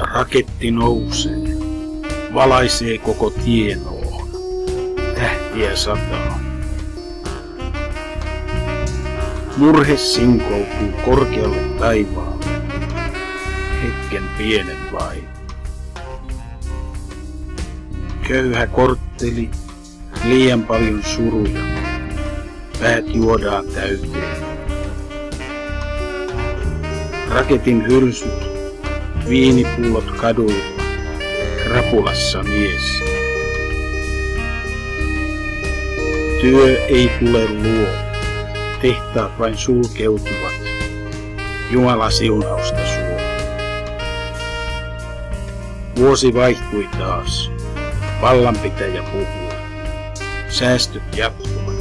Raketti nousee, valaisee koko tienoon. Tähtiä sataa. Murhe sinkoutuu korkealle taivaalle. Hetken pienen vain. Köyhä kortteli, liian paljon suruja. Päät juodaan täyteen. Raketin hyrsyt, viinipullot kaduilla, rapulassa mies. Työ ei tule luo, tehtaat vain sulkeutuvat. Jumala siunausta suo. Vuosi vaihtui taas. Vallanpitäjä puhuu. Säästöt jatkuvat.